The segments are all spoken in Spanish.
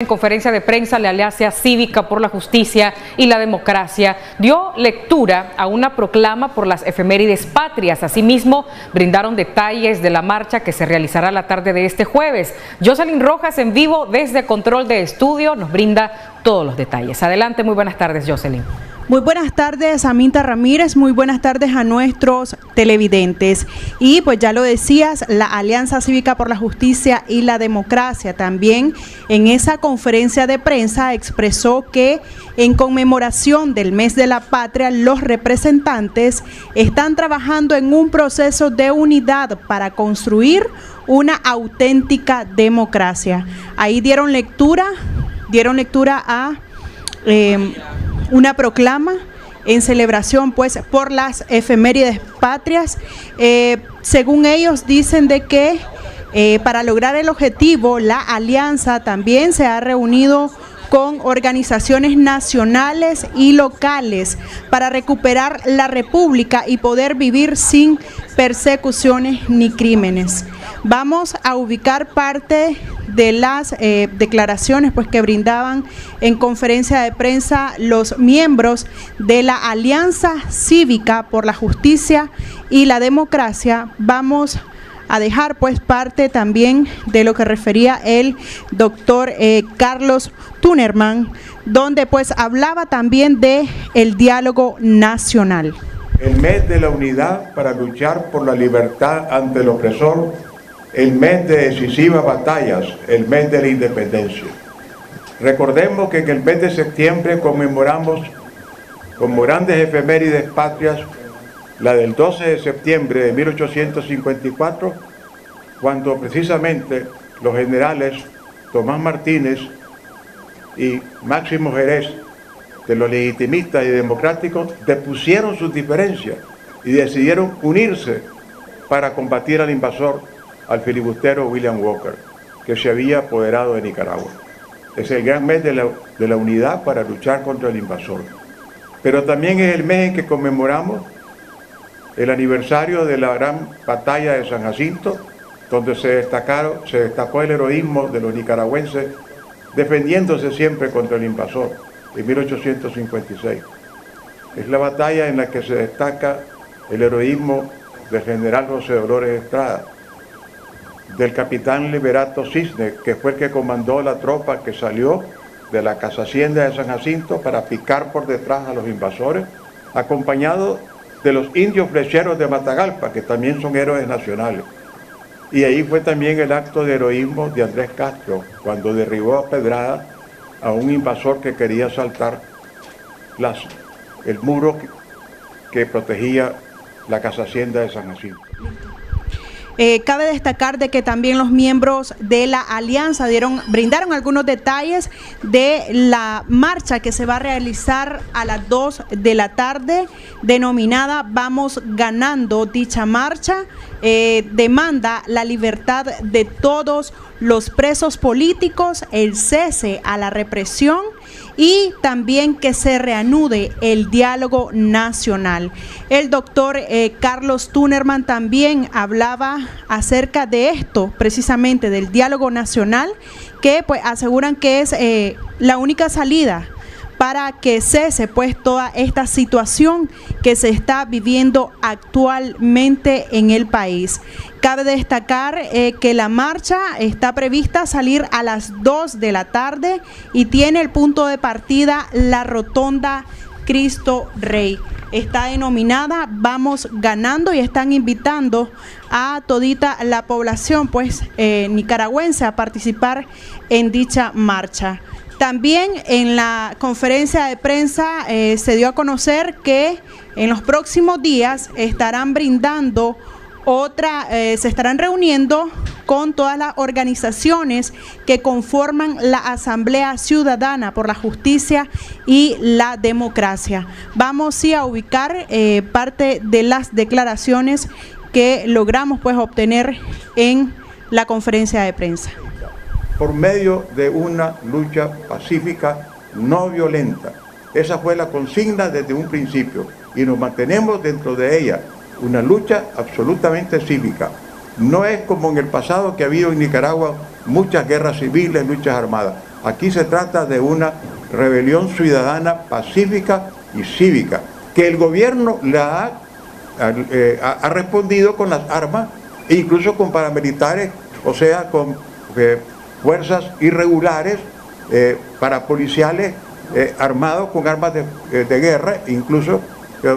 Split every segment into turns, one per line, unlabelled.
En conferencia de prensa, la Alianza Cívica por la Justicia y la Democracia dio lectura a una proclama por las efemérides patrias. Asimismo, brindaron detalles de la marcha que se realizará la tarde de este jueves. Jocelyn Rojas, en vivo desde Control de Estudio, nos brinda todos los detalles. Adelante, muy buenas tardes, Jocelyn.
Muy buenas tardes, Aminta Ramírez. Muy buenas tardes a nuestros televidentes. Y pues ya lo decías, la Alianza Cívica por la Justicia y la Democracia también en esa conferencia de prensa expresó que en conmemoración del mes de la patria, los representantes están trabajando en un proceso de unidad para construir una auténtica democracia. Ahí dieron lectura, dieron lectura a... Eh, una proclama en celebración pues por las efemérides patrias. Eh, según ellos dicen de que eh, para lograr el objetivo la alianza también se ha reunido con organizaciones nacionales y locales para recuperar la república y poder vivir sin persecuciones ni crímenes. Vamos a ubicar parte de las eh, declaraciones pues, que brindaban en conferencia de prensa los miembros de la Alianza Cívica por la Justicia y la Democracia. Vamos a dejar pues parte también de lo que refería el doctor eh, Carlos Tunerman, donde pues hablaba también de diálogo nacional.
El mes de la unidad para luchar por la libertad ante el opresor el mes de decisivas batallas, el mes de la independencia. Recordemos que en el mes de septiembre conmemoramos como grandes efemérides patrias la del 12 de septiembre de 1854, cuando precisamente los generales Tomás Martínez y Máximo Jerez, de los legitimistas y democráticos, depusieron sus diferencias y decidieron unirse para combatir al invasor al filibustero William Walker, que se había apoderado de Nicaragua. Es el gran mes de la, unidad para luchar contra el invasor. Pero también es el mes en que conmemoramos el aniversario de la gran batalla de San Jacinto, donde se, destacaron, se destacó el heroísmo de los nicaragüenses defendiéndose siempre contra el invasor en 1856. Es la batalla en la que se destaca el heroísmo del general José Dolores Estrada, del capitán Liberato Cisne, que fue el que comandó la tropa que salió de la casa hacienda de San Jacinto para picar por detrás a los invasores, acompañado de los indios flecheros de Matagalpa, que también son héroes nacionales. Y ahí fue también el acto de heroísmo de Andrés Castro, cuando derribó a pedrada a un invasor que quería saltar las, el muro que protegía la casa hacienda de San Jacinto.
Eh, cabe destacar de que también los miembros de la alianza dieron, brindaron algunos detalles de la marcha que se va a realizar a las 2 de la tarde, denominada Vamos ganando. Dicha marcha eh, demanda la libertad de todos los presos políticos, el cese a la represión y también que se reanude el diálogo nacional. El doctor eh, Carlos Tunerman también hablaba acerca de esto, precisamente del diálogo nacional, que pues aseguran que es eh, la única salida para que cese pues toda esta situación que se está viviendo actualmente en el país. Cabe destacar eh, que la marcha está prevista salir a las 2 de la tarde y tiene el punto de partida la rotonda Cristo Rey. Está denominada Vamos Ganando y están invitando a todita la población pues eh, nicaragüense a participar en dicha marcha. También en la conferencia de prensa eh, se dio a conocer que en los próximos días estarán brindando otra, eh, se estarán reuniendo con todas las organizaciones que conforman la Asamblea Ciudadana por la Justicia y la Democracia. Vamos a ubicar eh, parte de las declaraciones que logramos pues obtener en la conferencia de prensa
por medio de una lucha pacífica, no violenta. Esa fue la consigna desde un principio y nos mantenemos dentro de ella, una lucha absolutamente cívica. No es como en el pasado que ha habido en Nicaragua muchas guerras civiles, luchas armadas. Aquí se trata de una rebelión ciudadana pacífica y cívica, que el gobierno la ha, eh, respondido con las armas, e incluso con paramilitares, o sea, con eh, fuerzas irregulares, eh, parapoliciales armados con armas de, guerra, incluso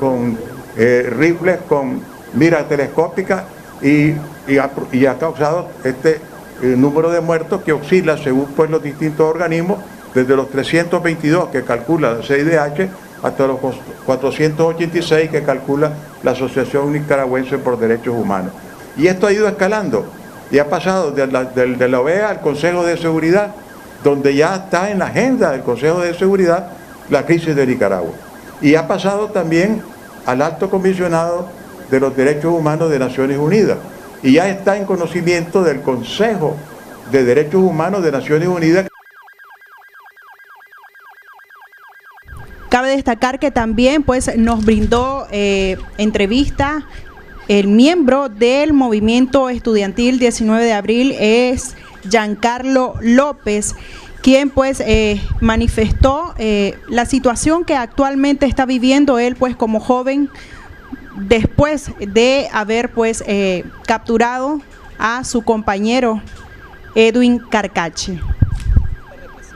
con rifles, con mira telescópica y, y ha causado este el número de muertos que oscila según pues, los distintos organismos, desde los 322 que calcula la CIDH hasta los 486 que calcula la Asociación Nicaragüense por Derechos Humanos. Y esto ha ido escalando y ha pasado de la, de la OEA al Consejo de Seguridad, donde ya está en la agenda del Consejo de Seguridad la crisis de Nicaragua. Y ha pasado también al alto comisionado de los Derechos Humanos de Naciones Unidas, y ya está en conocimiento del Consejo de Derechos Humanos de Naciones Unidas.
Cabe destacar que también pues, nos brindó eh, entrevista el miembro del movimiento estudiantil 19 de abril es Giancarlo López, quien pues eh, manifestó eh, la situación que actualmente está viviendo él pues como joven después de haber pues eh, capturado a su compañero Edwin Carcache.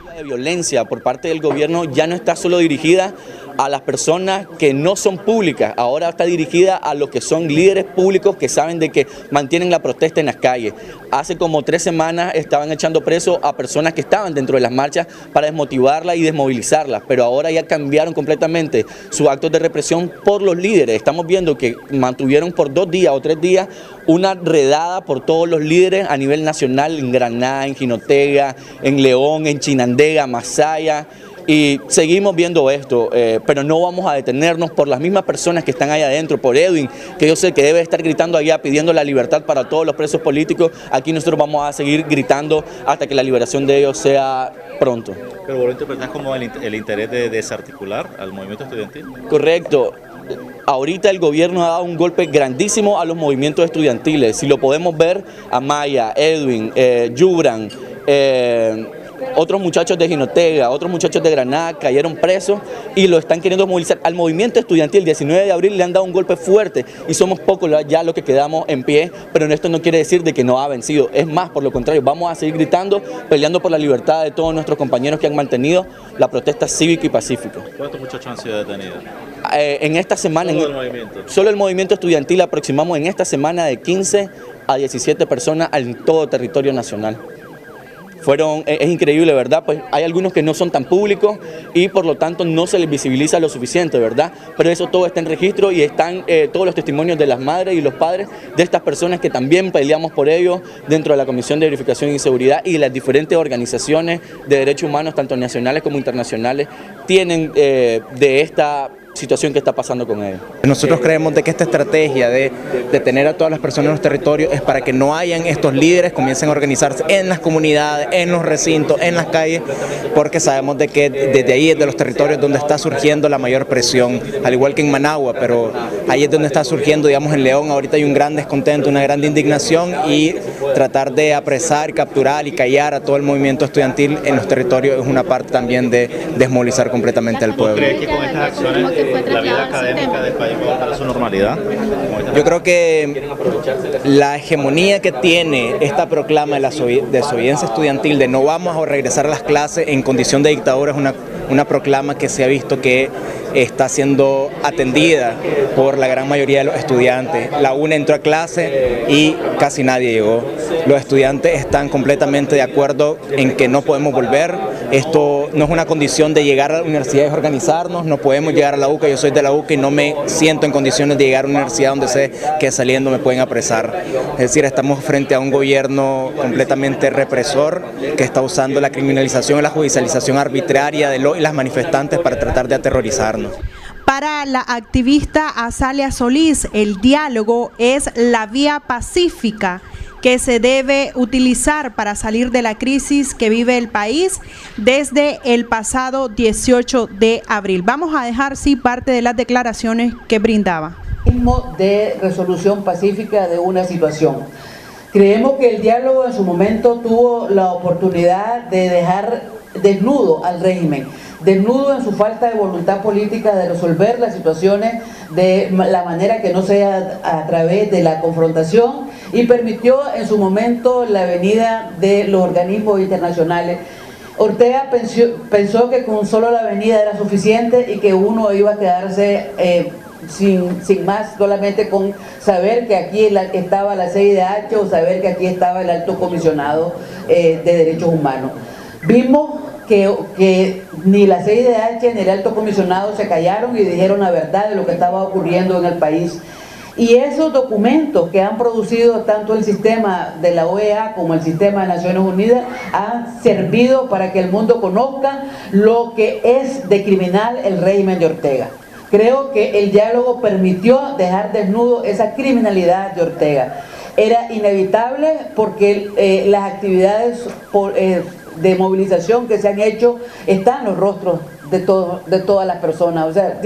La de violencia por parte del gobierno ya no está solo dirigida a las personas que no son públicas, ahora está dirigida a los que son líderes públicos que saben de que mantienen la protesta en las calles. Hace como tres semanas estaban echando preso a personas que estaban dentro de las marchas para desmotivarlas y desmovilizarlas, pero ahora ya cambiaron completamente sus actos de represión por los líderes. Estamos viendo que mantuvieron por dos días o tres días una redada por todos los líderes a nivel nacional en Granada, en Jinotega, en León, en Chinandega, Masaya, y seguimos viendo esto, eh, pero no vamos a detenernos por las mismas personas que están ahí adentro, por Edwin, que yo sé que debe estar gritando allá pidiendo la libertad para todos los presos políticos. Aquí nosotros vamos a seguir gritando hasta que la liberación de ellos sea pronto.
Pero vos lo interpretás como el, el interés de desarticular al movimiento estudiantil.
Correcto ahorita el gobierno ha dado un golpe grandísimo a los movimientos estudiantiles. Si lo podemos ver, a Maya, Edwin, eh, Yubran, eh, otros muchachos de Ginotega, otros muchachos de Granada cayeron presos y lo están queriendo movilizar. Al movimiento estudiantil el 19 de abril le han dado un golpe fuerte y somos pocos ya los que quedamos en pie, pero esto no quiere decir de que no ha vencido. Es más, por lo contrario, vamos a seguir gritando, peleando por la libertad de todos nuestros compañeros que han mantenido la protesta cívica y pacífica.
¿Cuántos muchachos han sido detenidos?
Eh, en esta semana...
Solo el movimiento.
Solo el movimiento estudiantil aproximamos en esta semana de 15 a 17 personas en todo territorio nacional fueron, es increíble, ¿verdad? Pues hay algunos que no son tan públicos y por lo tanto no se les visibiliza lo suficiente, ¿verdad? Pero eso todo está en registro y están eh, todos los testimonios de las madres y los padres de estas personas que también peleamos por ellos dentro de la Comisión de Verificación y Seguridad y las diferentes organizaciones de derechos humanos, tanto nacionales como internacionales, tienen eh, de esta situación que está pasando con ellos.
Nosotros creemos de que esta estrategia de, de, tener a todas las personas en los territorios es para que no hayan estos líderes, comiencen a organizarse en las comunidades, en los recintos, en las calles, porque sabemos de que desde ahí es de los territorios donde está surgiendo la mayor presión, al igual que en Managua, pero ahí es donde está surgiendo, digamos, en León ahorita hay un gran descontento, una gran indignación y tratar de apresar, capturar y callar a todo el movimiento estudiantil en los territorios es una parte también de desmovilizar completamente al pueblo.
¿Cree que con estas acciones la vida académica del país va a su normalidad?
Yo creo que la hegemonía que tiene esta proclama de la desobediencia estudiantil de no vamos a regresar a las clases en condición de dictadura es una, una proclama que se ha visto que está siendo atendida por la gran mayoría de los estudiantes. La UNA entró a clase y casi nadie llegó. Los estudiantes están completamente de acuerdo en que no podemos volver. Esto no es una condición de llegar a la universidad y organizarnos, no podemos llegar a la UCA, yo soy de la UCA y no me siento en condiciones de llegar a una universidad donde sé que saliendo me pueden apresar. Es decir, estamos frente a un gobierno completamente represor que está usando la criminalización y la judicialización arbitraria de los las manifestantes para tratar de aterrorizarnos.
Para la activista Azalia Solís, el diálogo es la vía pacífica que se debe utilizar para salir de la crisis que vive el país desde el pasado 18 de abril. Vamos a dejar sí parte de las declaraciones que brindaba.
De resolución pacífica de una situación. Creemos que el diálogo en su momento tuvo la oportunidad de dejar desnudo al régimen, desnudo en su falta de voluntad política de resolver las situaciones de la manera que no sea a través de la confrontación y permitió en su momento la venida de los organismos internacionales. Ortega pensó, que con solo la venida era suficiente y que uno iba a quedarse eh, sin, sin, más, solamente con saber que aquí estaba la CIDH o saber que aquí estaba el alto comisionado eh, de derechos humanos. Vimos que, que, ni la CIDH ni el alto comisionado se callaron y dijeron la verdad de lo que estaba ocurriendo en el país. Y esos documentos que han producido tanto el sistema de la OEA como el sistema de Naciones Unidas han servido para que el mundo conozca lo que es de criminal el régimen de Ortega. Creo que el diálogo permitió dejar desnudo esa criminalidad de Ortega. Era inevitable porque eh, las actividades eh, de movilización que se han hecho están los rostros de, todo, de todas las personas. O sea,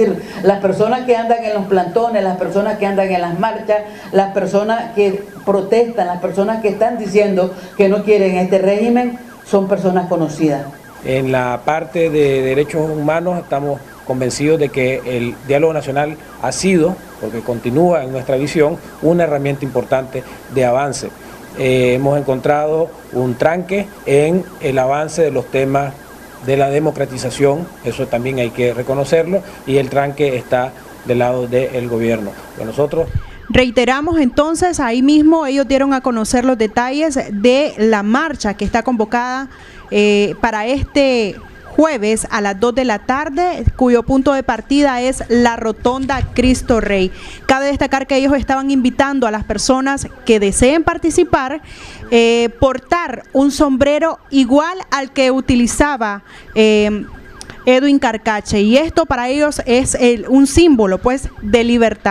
las personas que andan en los plantones, las personas que andan en las marchas, las personas que protestan, las personas que están diciendo que no quieren este régimen, son personas conocidas.
En la parte de derechos humanos estamos convencidos de que el diálogo nacional ha sido, porque continúa en nuestra visión, una herramienta importante de avance. Eh, hemos encontrado un tranque en el avance de los temas de la democratización, eso también hay que reconocerlo, y el tranque está del lado del gobierno. nosotros
Reiteramos entonces, ahí mismo ellos dieron a conocer los detalles de la marcha que está convocada eh, para este jueves a las 2 de la tarde, cuyo punto de partida es la Rotonda Cristo Rey. Cabe destacar que ellos estaban invitando a las personas que deseen participar eh, portar un sombrero igual al que utilizaba eh, Edwin Carcache y esto para ellos es un símbolo pues de libertad.